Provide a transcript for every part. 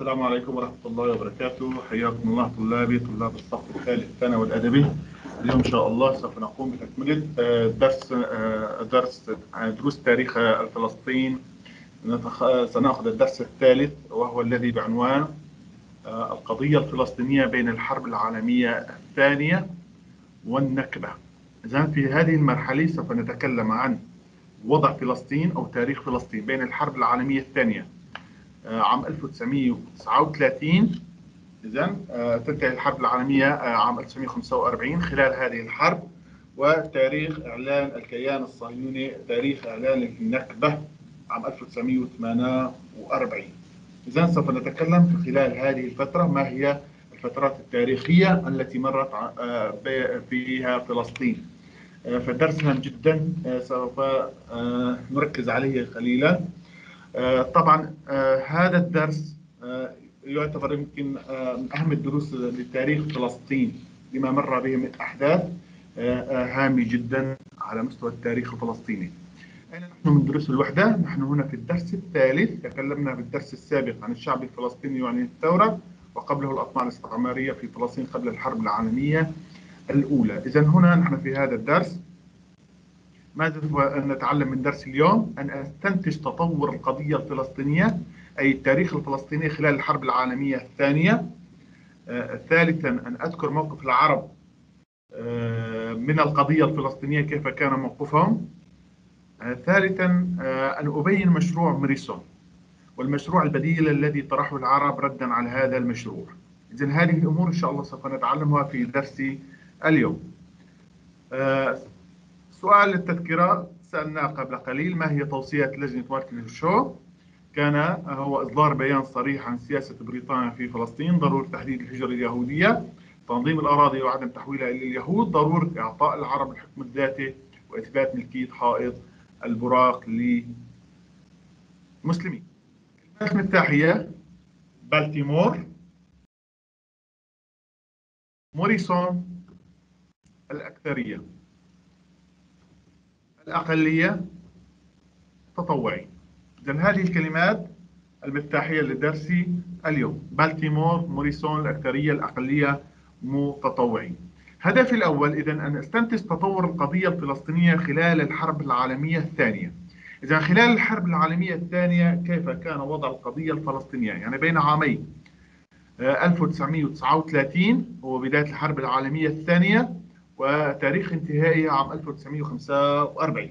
السلام عليكم ورحمة الله وبركاته. حياكم الله طلابي طلاب الصف الثالث الثانوي الأدبي اليوم إن شاء الله سوف نقوم بتكملة آه، درس آه، درس آه، دروس تاريخ فلسطين. سنأخذ الدرس الثالث وهو الذي بعنوان القضية الفلسطينية بين الحرب العالمية الثانية والنكبة. إذا في هذه المرحلة سوف نتكلم عن وضع فلسطين أو تاريخ فلسطين بين الحرب العالمية الثانية. عام 1939 إذا آه، تنتهي الحرب العالمية آه، عام 1945 خلال هذه الحرب وتاريخ إعلان الكيان الصهيوني تاريخ إعلان النكبة عام 1948 إذا سوف نتكلم في خلال هذه الفترة ما هي الفترات التاريخية التي مرت آه، فيها فلسطين. آه، فدرس هام جدا آه، سوف آه، نركز عليه قليلا. آه، طبعا آه، هذا الدرس آه، يعتبر يمكن آه، من أهم الدروس لتاريخ فلسطين لما مر به من أحداث آه، آه، هامه جدا على مستوى التاريخ الفلسطيني. أين نحن من دروس الوحدة؟ نحن هنا في الدرس الثالث تكلمنا في الدرس السابق عن الشعب الفلسطيني وعن الثورة وقبله الاطماع الاستعمارية في فلسطين قبل الحرب العالمية الأولى. اذا هنا نحن في هذا الدرس ماذا نتعلم من درس اليوم؟ أن أستنتج تطور القضية الفلسطينية أي التاريخ الفلسطيني خلال الحرب العالمية الثانية. آه، ثالثا أن أذكر موقف العرب آه، من القضية الفلسطينية كيف كان موقفهم. آه، ثالثا أن أبين مشروع ميريسون والمشروع البديل الذي طرحه العرب ردا على هذا المشروع. إذا هذه الأمور إن شاء الله سوف نتعلمها في درس اليوم. آه، سؤال التذكرة سألناه قبل قليل ما هي توصيات لجنة مارتن شو كان هو إصدار بيان صريح عن سياسة بريطانيا في فلسطين ضرورة تحديد الهجرة اليهودية تنظيم الأراضي وعدم تحويلها إلى اليهود ضرورة إعطاء العرب الحكم الذاتي وإثبات ملكية حائط البراق للمسلمين. الكلمات المفتاحية بالتيمور موريسون الأكثرية. الأقلية تطوعي. إذا هذه الكلمات المفتاحية لدرسي اليوم. بالتيمور موريسون الأكثرية الأقلية متطوعين. هدفي الأول إذا أن أستنتج تطور القضية الفلسطينية خلال الحرب العالمية الثانية. إذا خلال الحرب العالمية الثانية كيف كان وضع القضية الفلسطينية؟ يعني بين عامي آه، 1939 هو بداية الحرب العالمية الثانية وتاريخ انتهائها عام 1945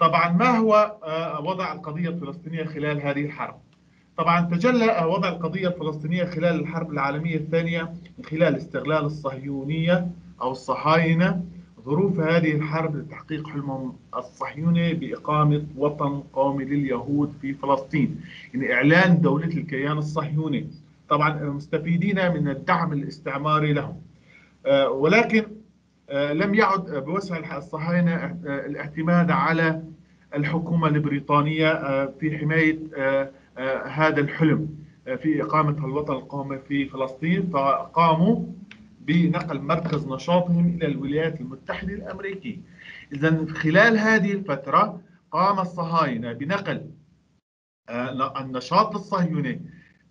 طبعا ما هو آه، وضع القضية الفلسطينية خلال هذه الحرب؟ طبعا تجلى آه، وضع القضية الفلسطينية خلال الحرب العالمية الثانية من خلال استغلال الصهيونية أو الصهاينة ظروف هذه الحرب لتحقيق حلمهم الصهيوني بإقامة وطن قومي لليهود في فلسطين يعني إعلان دولة الكيان الصهيوني. طبعا مستفيدين من الدعم الاستعماري لهم. آه، ولكن لم يعد بوسع الصهاينة آه، الاعتماد على الحكومة البريطانية آه، في حماية آه، آه، هذا الحلم آه، في إقامة الوطن القومي في فلسطين فقاموا بنقل مركز نشاطهم إلى الولايات المتحدة الأمريكية. إذا خلال هذه الفترة قام الصهاينة بنقل آه، النشاط الصهيوني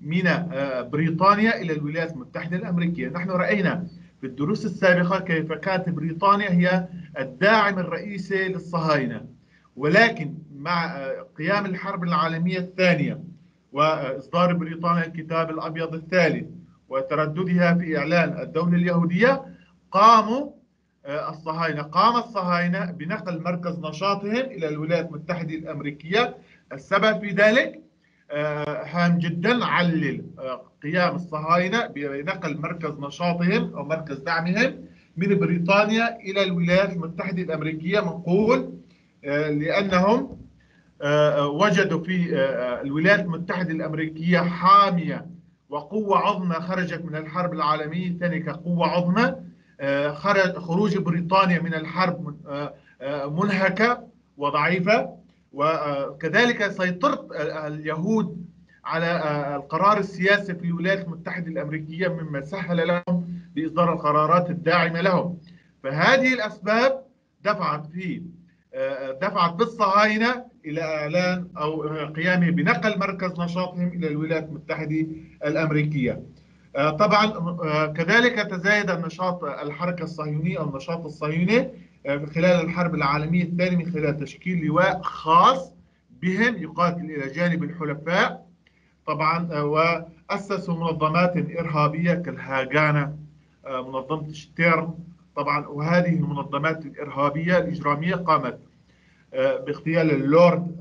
من آه، بريطانيا إلى الولايات المتحدة الأمريكية. نحن رأينا في الدروس السابقة كيف كانت بريطانيا هي الداعم الرئيسي للصهاينة. ولكن مع قيام الحرب العالمية الثانية وإصدار بريطانيا الكتاب الأبيض الثالث وترددها في إعلان الدولة اليهودية قاموا آه، الصهاينة قام الصهاينة بنقل مركز نشاطهم إلى الولايات المتحدة الأمريكية. السبب في ذلك هام جدا علل آه، قيام الصهاينة بنقل مركز نشاطهم أو مركز دعمهم من بريطانيا إلى الولايات المتحدة الأمريكية منقول آه، لأنهم آه، وجدوا في آه، الولايات المتحدة الأمريكية حامية وقوة عظمى خرجت من الحرب العالمية الثانية كقوة عظمى آه، خروج بريطانيا من الحرب من- آه، آه، منهكة وضعيفة. وكذلك سيطرة اليهود على القرار السياسي في الولايات المتحدة الأمريكية مما سهل لهم بإصدار القرارات الداعمة لهم فهذه الأسباب دفعت في دفعت بالصهاينة إلى إعلان أو قيامه بنقل مركز نشاطهم إلى الولايات المتحدة الأمريكية. آه، طبعا كذلك تزايد النشاط الحركة الصهيونية أو النشاط الصهيوني آه، خلال الحرب العالمية الثانية من خلال تشكيل لواء خاص بهم يقاتل إلى جانب الحلفاء. طبعا وأسسوا منظمات إرهابية كالهاجانا منظمة شتيرن طبعا وهذه المنظمات الإرهابية الإجرامية قامت باغتيال اللورد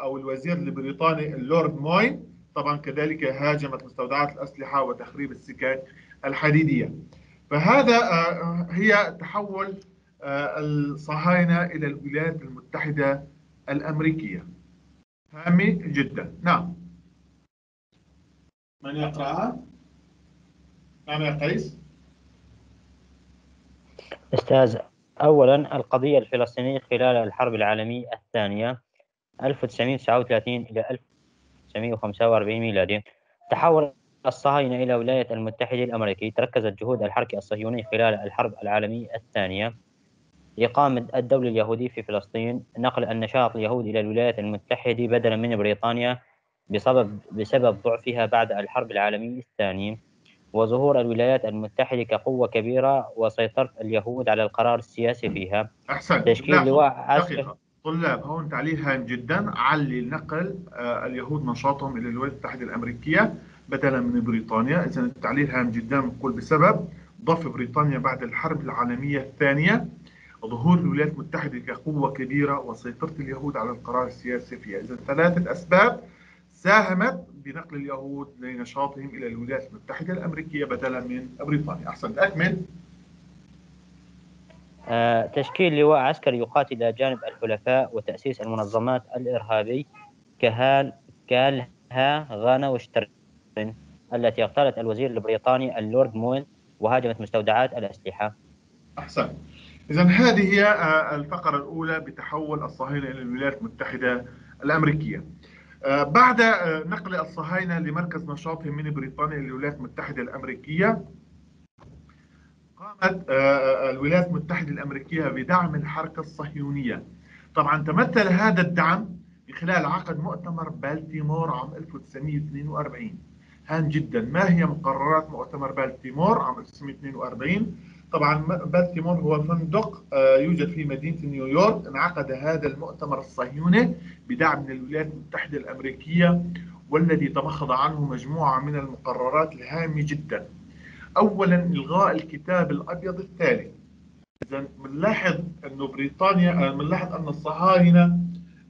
أو الوزير البريطاني اللورد موين. طبعا كذلك هاجمت مستودعات الأسلحة وتخريب السكك الحديدية. فهذا آه، هي تحول آه، الصهاينة إلى الولايات المتحدة الأمريكية. هامة جدا. نعم. من يقرأها؟ نعم يا قيس. أستاذ أولا القضية الفلسطينية خلال الحرب العالمية الثانية 1939 إلى 1945 ميلادي تحول الصهاينة إلى الولايات المتحدة الأمريكية. تركزت جهود الحركة الصهيونية خلال الحرب العالمية الثانية. إقامة الدولة اليهودية في فلسطين. نقل النشاط اليهودي إلى الولايات المتحدة بدلا من بريطانيا بسبب بسبب ضعفها بعد الحرب العالمية الثانية. وظهور الولايات المتحدة كقوة كبيرة وسيطرة اليهود على القرار السياسي فيها. أحسن تشكيل لواء عسكري طلاب هون تعليل هام جدا علي نقل آه، اليهود نشاطهم إلى الولايات المتحدة الأمريكية بدلا من بريطانيا، اذا التعليل هام جدا بقول بسبب ضعف بريطانيا بعد الحرب العالمية الثانية. ظهور الولايات المتحدة كقوة كبيرة وسيطرة اليهود على القرار السياسي فيها، إذا ثلاثة أسباب ساهمت بنقل اليهود لنشاطهم إلى الولايات المتحدة الأمريكية بدلا من بريطانيا، أحسنت. أكمل. آه، تشكيل لواء عسكري يقاتل إلى جانب الحلفاء وتأسيس المنظمات الإرهابي كهال كالها غانا وشترن التي اغتالت الوزير البريطاني اللورد موين وهاجمت مستودعات الأسلحة. أحسن إذا هذه هي آه، الفقرة الأولى بتحول الصهاينة إلى الولايات المتحدة الأمريكية. آه، بعد نقل الصهاينة لمركز نشاطهم من بريطانيا إلى الولايات المتحدة الأمريكية قامت آه، آه، الولايات المتحدة الأمريكية بدعم الحركة الصهيونية. طبعا تمثل هذا الدعم من خلال عقد مؤتمر بالتيمور عام 1942 هام جدا. ما هي مقررات مؤتمر بالتيمور عام 1942 طبعا بالتيمور هو فندق آه، يوجد في مدينة نيويورك انعقد هذا المؤتمر الصهيوني بدعم من الولايات المتحدة الأمريكية والذي تمخض عنه مجموعة من المقررات الهامة جدا. اولا إلغاء الكتاب الأبيض الثالث. اذا بنلاحظ انه بريطانيا بنلاحظ أن الصهاينة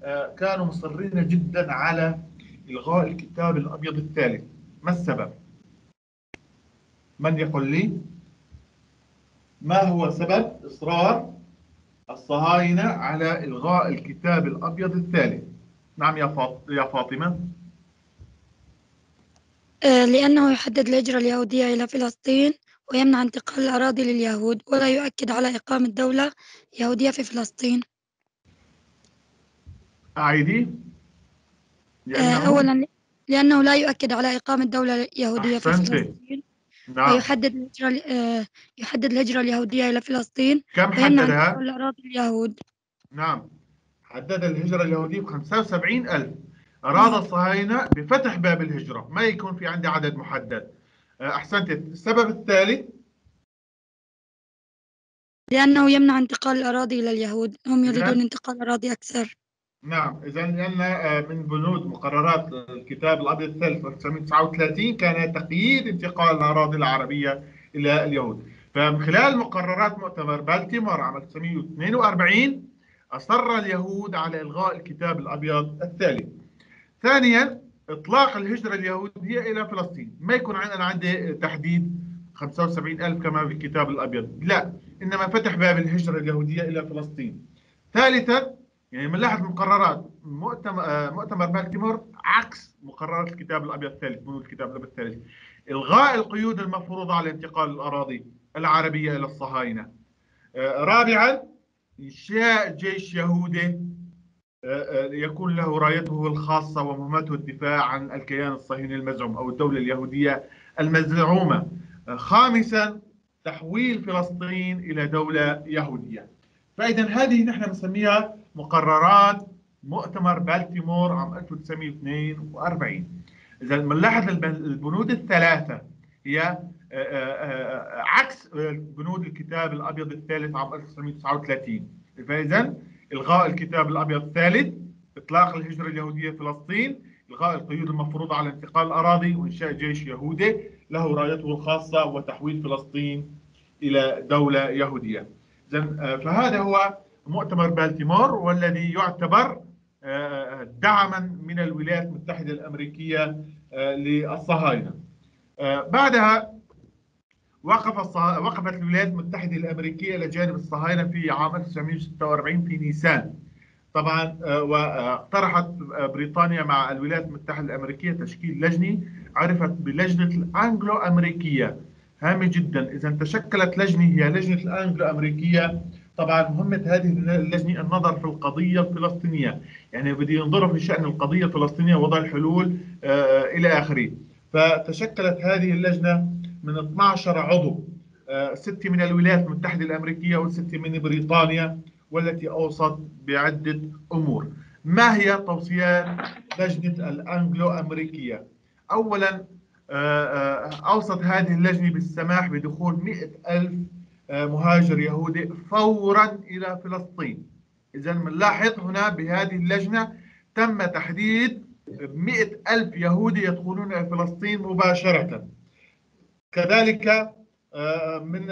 آه، كانوا مصرين جدا على إلغاء الكتاب الأبيض الثالث. ما السبب؟ من يقول لي؟ ما هو سبب إصرار الصهاينة على إلغاء الكتاب الأبيض الثالث نعم يا فاطمة. آه، لأنه يحدد الهجرة اليهودية إلى فلسطين ويمنع انتقال الأراضي لليهود ولا يؤكد على إقامة دولة يهودية في فلسطين. أعيدي. لأنه... آه، أولا لأنه لا يؤكد على إقامة دولة يهودية في فلسطين. نعم. ويحدد الهجرة آه، يحدد الهجرة اليهودية إلى فلسطين كم حددها؟ الأراضي اليهود. نعم. حدد الهجرة اليهودية ب 75 ألف. أراد الصهاينة بفتح باب الهجرة. ما يكون في عندي عدد محدد. آه، أحسنت. السبب الثالث لأنه يمنع انتقال الأراضي إلى اليهود. هم يريدون انتقال الأراضي أكثر. نعم إذا لأن آه، من بنود مقررات الكتاب الأبيض الثالث 1939 كان تقييد انتقال الأراضي العربية إلى اليهود. فمن خلال مقررات مؤتمر بالتيمور عام 1942 أصر اليهود على إلغاء الكتاب الأبيض الثالث. ثانيا إطلاق الهجرة اليهودية إلى فلسطين. ما يكون عندنا عندي تحديد 75000 كما في الكتاب الأبيض. لا إنما فتح باب الهجرة اليهودية إلى فلسطين. ثالثا يعني بنلاحظ مقررات مؤتمر آه، مؤتمر بالتيمور عكس مقررات الكتاب الأبيض الثالث بنود الكتاب الأبيض الثالث. إلغاء القيود المفروضة على انتقال الأراضي العربية إلى الصهاينة. آه، رابعا إنشاء جيش يهودي يكون له رايته الخاصة ومهمته الدفاع عن الكيان الصهيوني المزعوم أو الدولة اليهودية المزعومة. خامسا تحويل فلسطين إلى دولة يهودية. فإذا هذه نحن نسميها مقررات مؤتمر بالتيمور عام 1942 إذا بنلاحظ البنود الثلاثة هي آه، آه، عكس بنود الكتاب الأبيض الثالث عام 1939 فإذا إلغاء الكتاب الأبيض الثالث إطلاق الهجرة اليهودية في فلسطين إلغاء القيود المفروضة على انتقال الأراضي وإنشاء جيش يهودي له رايته الخاصة وتحويل فلسطين إلى دولة يهودية. آه، فهذا هو مؤتمر بالتيمور والذي يعتبر آه، دعما من الولايات المتحدة الأمريكية آه، للصهاينة. بعدها وقف وقفت الولايات المتحدة الأمريكية إلى جانب الصهاينة في عام 1946 في نيسان. طبعا واقترحت بريطانيا مع الولايات المتحدة الأمريكية تشكيل لجنة عرفت بلجنة الأنجلو أمريكية هامة جدا. إذا تشكلت لجنة هي لجنة الأنجلو أمريكية طبعا مهمة هذه اللجنة النظر في القضية الفلسطينية. يعني بدي ينظروا في شأن القضية الفلسطينية وضع الحلول آه إلى آخره. فتشكلت هذه اللجنة من 12 عضو آه ستة من الولايات المتحدة الأمريكية وستة من بريطانيا والتي أوصت بعدة أمور. ما هي توصيات لجنة الأنجلو أمريكية أولا آه، أوصت هذه اللجنة بالسماح بدخول مئة ألف مهاجر يهودي فورا إلى فلسطين. إذا بنلاحظ هنا بهذه اللجنة تم تحديد مئة ألف يهودي يدخلون إلى فلسطين مباشرة. كذلك من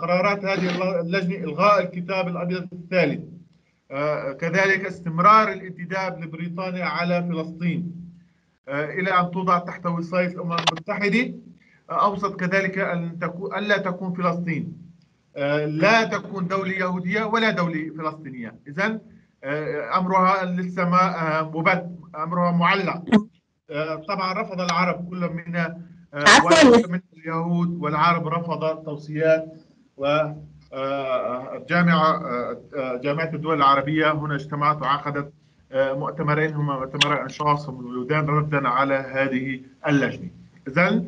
قرارات هذه اللجنة إلغاء الكتاب الأبيض الثالث. كذلك استمرار الانتداب لبريطانيا على فلسطين. آه، إلى أن توضع تحت وصاية الأمم المتحدة. آه، أوصت كذلك أن تكون ألا تكون فلسطين. آه، لا تكون دولة يهودية ولا دولة فلسطينية. إذا أمرها لسه ما مبت أمرها معلق. طبعا رفض العرب كل من من اليهود والعرب رفض التوصيات و جامعة جامعة الدول العربية. هنا اجتمعت وعقدت مؤتمرين هما مؤتمر أنشاص والودان ردا على هذه اللجنة. إذا آه،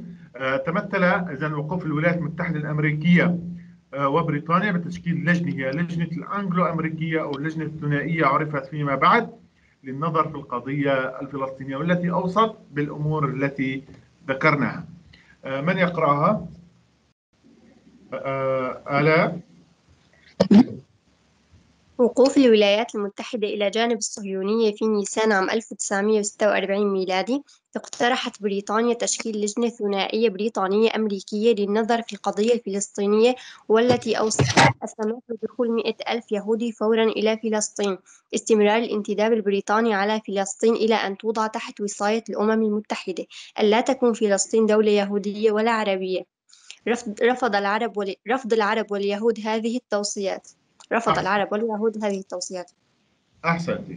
تمثل إذا وقوف الولايات المتحدة الأمريكية آه، وبريطانيا بتشكيل لجنة هي لجنة الأنجلو أمريكية أو اللجنة الثنائية عرفت فيما بعد للنظر في القضية الفلسطينية والتي أوصت بالأمور التي ذكرناها آه، من يقرأها؟ آلاء وقوف الولايات المتحدة إلى جانب الصهيونية في نيسان عام 1946 ميلادي اقترحت بريطانيا تشكيل لجنة ثنائية بريطانية أمريكية للنظر في القضية الفلسطينية والتي أوصت السماح بدخول مئة ألف يهودي فورا إلى فلسطين. استمرار الانتداب البريطاني على فلسطين إلى أن توضع تحت وصاية الأمم المتحدة ألا تكون فلسطين دولة يهودية ولا عربية. رفض, العرب رفض العرب واليهود هذه التوصيات. رفض العرب واليهود هذه التوصيات. أحسنتي.